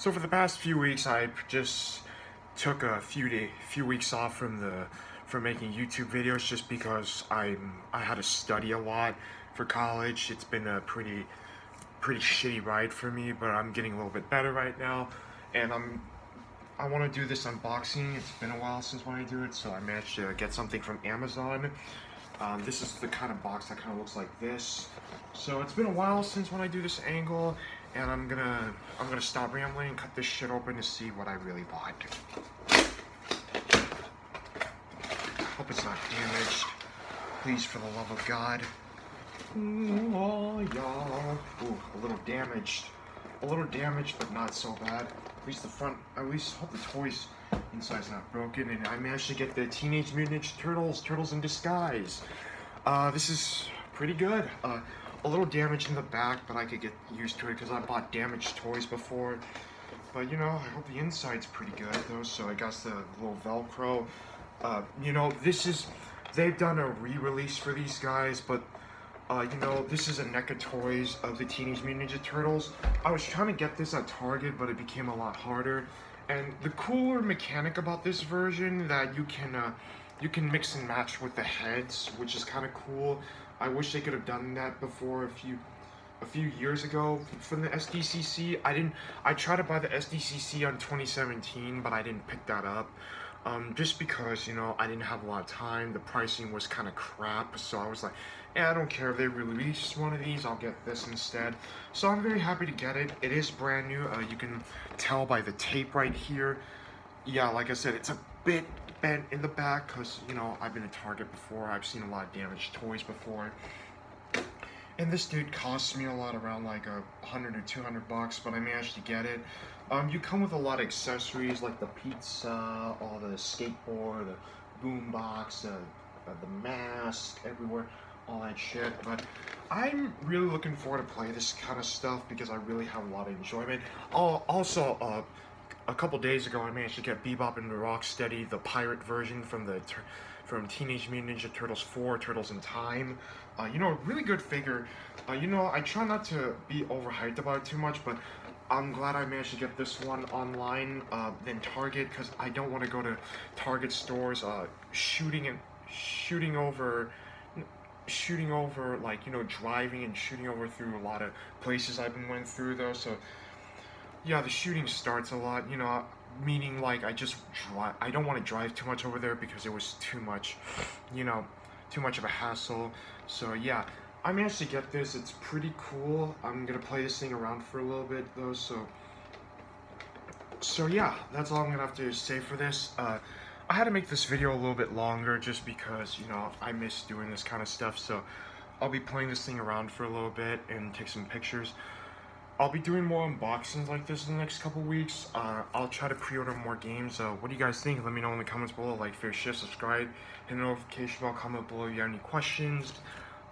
So for the past few weeks, I just took a few day, few weeks off from the from making YouTube videos just because I'm I had to study a lot for college. It's been a pretty pretty shitty ride for me, but I'm getting a little bit better right now, and I'm I want to do this unboxing. It's been a while since when I do it, so I managed to get something from Amazon. Um, this is the kind of box that kind of looks like this. So it's been a while since when I do this angle, and I'm gonna I'm gonna stop rambling and cut this shit open to see what I really bought. Hope it's not damaged. Please, for the love of God. Oh, yeah. Ooh, a little damaged. A little damaged, but not so bad. At least the front, at least hope the toys inside's not broken. And I managed to get the Teenage Mutant Ninja Turtles, Turtles in Disguise. Uh, this is pretty good. Uh, a little damage in the back, but I could get used to it because I bought damaged toys before. But you know, I hope the inside's pretty good though. So I got the little Velcro. Uh, you know, this is they've done a re-release for these guys, but uh, you know, this is a NECA Toys of the Teenage Mutant Ninja Turtles. I was trying to get this at Target, but it became a lot harder. And the cooler mechanic about this version that you can uh, you can mix and match with the heads, which is kind of cool. I wish they could have done that before a few a few years ago from the SDCC. I didn't. I tried to buy the SDCC on 2017, but I didn't pick that up. Um, just because you know I didn't have a lot of time. The pricing was kind of crap, so I was like, yeah, I don't care if they release one of these. I'll get this instead. So I'm very happy to get it. It is brand new. Uh, you can tell by the tape right here. Yeah, like I said, it's a bit bent in the back because, you know, I've been at Target before. I've seen a lot of damaged toys before. And this dude cost me a lot, around like a hundred or two hundred bucks, but I managed to get it. Um, you come with a lot of accessories like the pizza, all the skateboard, the boombox, uh, uh, the mask everywhere, all that shit. But I'm really looking forward to play this kind of stuff because I really have a lot of enjoyment. Also, uh, a couple days ago, I managed to get Bebop and Rocksteady, the pirate version from the from Teenage Mutant Ninja Turtles 4, Turtles in Time. Uh, you know, a really good figure. Uh, you know, I try not to be overhyped about it too much, but I'm glad I managed to get this one online uh, than Target because I don't want to go to Target stores uh, shooting and shooting over shooting over like you know driving and shooting over through a lot of places I've been went through though so yeah, the shooting starts a lot, you know, meaning like I just drive, I don't want to drive too much over there because it was too much, you know, too much of a hassle. So yeah, I managed to get this. It's pretty cool. I'm gonna play this thing around for a little bit though, so. So yeah, that's all I'm gonna have to say for this. Uh, I had to make this video a little bit longer just because, you know, I miss doing this kind of stuff, so I'll be playing this thing around for a little bit and take some pictures. I'll be doing more unboxings like this in the next couple weeks. Uh, I'll try to pre-order more games. Uh, what do you guys think? Let me know in the comments below. Like, fair, share, subscribe, hit the notification bell, comment below if you have any questions.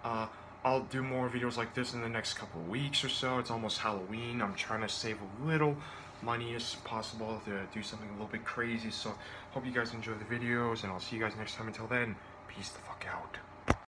Uh, I'll do more videos like this in the next couple weeks or so. It's almost Halloween. I'm trying to save a little money as possible to do something a little bit crazy. So, hope you guys enjoy the videos, and I'll see you guys next time. Until then, peace the fuck out.